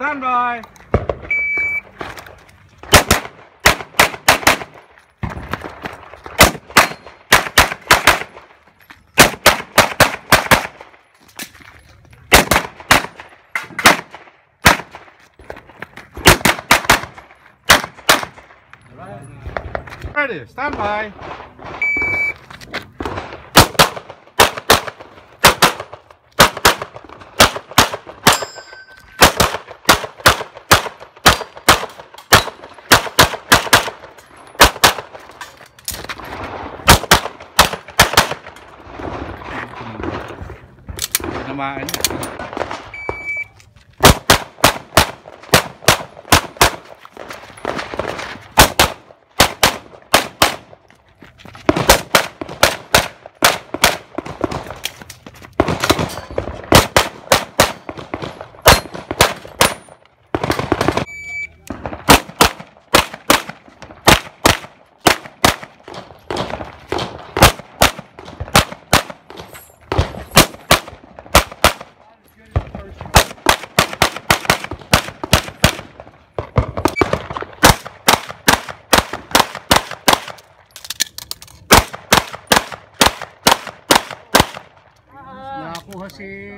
Stand by. Ready, stand by. mà 動かし。